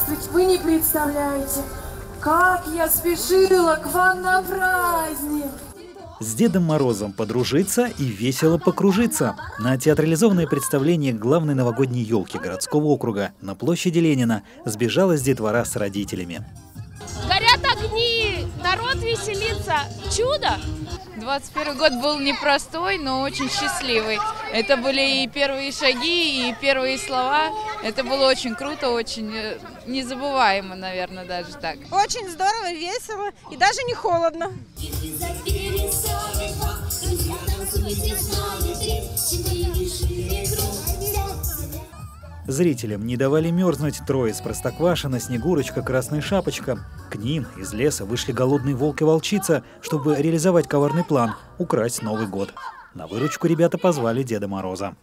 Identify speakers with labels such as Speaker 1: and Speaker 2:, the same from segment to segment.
Speaker 1: Здравствуйте, вы не представляете, как я спешила к вам на праздник.
Speaker 2: С Дедом Морозом подружиться и весело покружиться. На театрализованное представление главной новогодней елки городского округа на площади Ленина сбежалась детвора с родителями.
Speaker 3: Горят огни, народ веселится. Чудо!
Speaker 4: 21 год был непростой, но очень счастливый. Это были и первые шаги, и первые слова. Это было очень круто, очень э, незабываемо, наверное, даже так.
Speaker 5: Очень здорово, весело и даже не холодно.
Speaker 2: Зрителям не давали мерзнуть трое из Простоквашина, Снегурочка, Красная Шапочка. К ним из леса вышли голодный волк и волчица, чтобы реализовать коварный план – украсть Новый год. На выручку ребята позвали Деда Мороза.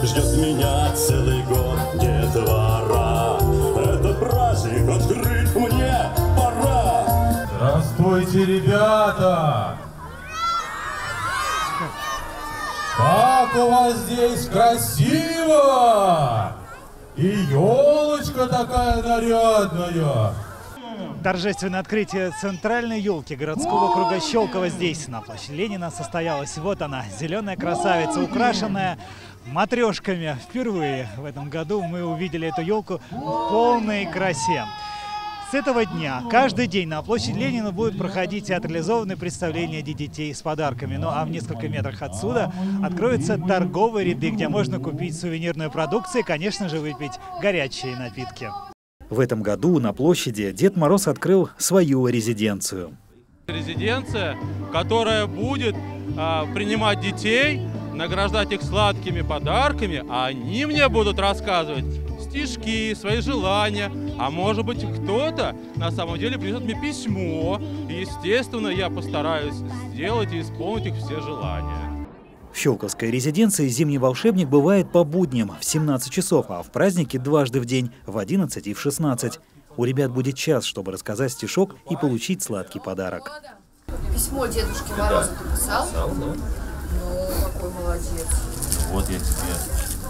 Speaker 6: Ждет меня целый год детвора. Это праздник открыть мне пора.
Speaker 7: Здравствуйте, ребята! Как у вас здесь красиво! И елочка такая нарядная!
Speaker 2: Торжественное открытие центральной елки городского округа Щелково здесь, на площади Ленина, состоялось. Вот она, зеленая красавица, украшенная матрешками. Впервые в этом году мы увидели эту елку в полной красе. С этого дня каждый день на площади Ленина будет проходить театрализованное представление для детей с подарками. Ну а в несколько метрах отсюда откроются торговые ряды, где можно купить сувенирную продукцию и, конечно же, выпить горячие напитки. В этом году на площади Дед Мороз открыл свою резиденцию.
Speaker 8: Резиденция, которая будет а, принимать детей, награждать их сладкими подарками, а они мне будут рассказывать стишки, свои желания. А может быть кто-то на самом деле придет мне письмо. И, естественно, я постараюсь сделать и исполнить их все желания.
Speaker 2: В Щелковской резиденции «Зимний волшебник» бывает по будням в 17 часов, а в праздники дважды в день в 11 и в 16. У ребят будет час, чтобы рассказать стишок и получить сладкий подарок.
Speaker 1: Письмо Дедушке Морозу ты писал?
Speaker 9: Писал, да.
Speaker 1: Ну, какой молодец.
Speaker 9: Вот я тебе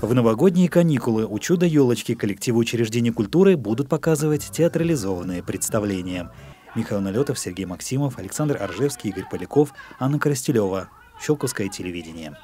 Speaker 2: В новогодние каникулы у чудо-елочки коллективы учреждений культуры будут показывать театрализованные представления. Михаил Налетов, Сергей Максимов, Александр Аржевский, Игорь Поляков, Анна Коростелева. Щелковское телевидение.